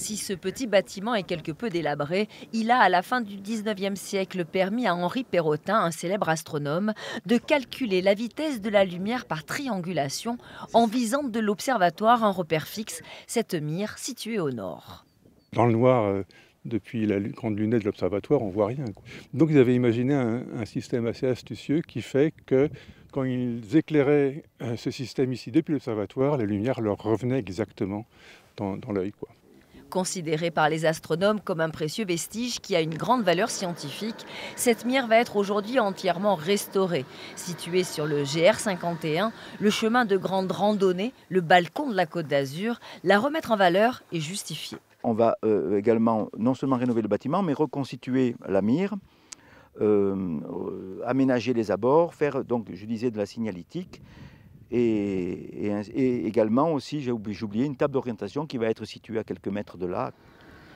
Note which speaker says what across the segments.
Speaker 1: Si ce petit bâtiment est quelque peu délabré, il a à la fin du 19e siècle permis à Henri Perrotin, un célèbre astronome, de calculer la vitesse de la lumière par triangulation en visant de l'observatoire un repère fixe, cette mire située au nord.
Speaker 2: Dans le noir, euh, depuis la grande lunette de l'observatoire, on voit rien. Donc ils avaient imaginé un, système assez astucieux qui fait que quand ils éclairaient euh, ce système ici depuis l'observatoire, la lumière leur revenait exactement dans, dans l'œil.
Speaker 1: Considérée par les astronomes comme un précieux vestige qui a une grande valeur scientifique, cette mire va être aujourd'hui entièrement restaurée. Située sur le GR51, le chemin de grande randonnée, le balcon de la Côte d'Azur, la remettre en valeur est justifiée.
Speaker 3: On va euh, également non seulement rénover le bâtiment, mais reconstituer la mire, euh, euh, aménager les abords, faire donc, je disais, de la signalétique. Et, également aussi, j'ai oublié, une table d'orientation qui va être située à quelques mètres de là.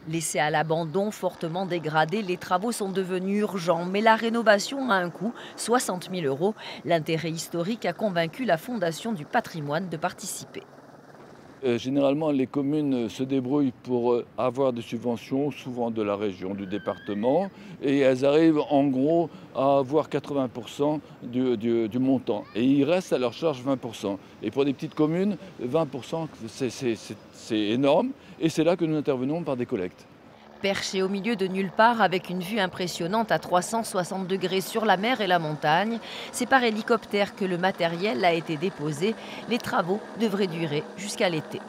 Speaker 1: Laissés à l'abandon, fortement dégradés, les travaux sont devenus urgents, mais la rénovation a un coût, 60 000 euros. L'intérêt historique a convaincu la Fondation du patrimoine de participer.
Speaker 4: Euh, généralement, les communes se débrouillent pour euh, avoir des subventions, souvent de la région, du département, et elles arrivent en gros à avoir 80% du, montant. Et il reste à leur charge 20%. Et pour des petites communes, 20%, c'est énorme, et c'est là que nous intervenons par des collectes.
Speaker 1: Perché au milieu de nulle part avec une vue impressionnante à 360 degrés sur la mer et la montagne, c'est par hélicoptère que le matériel a été déposé. Les travaux devraient durer jusqu'à l'été.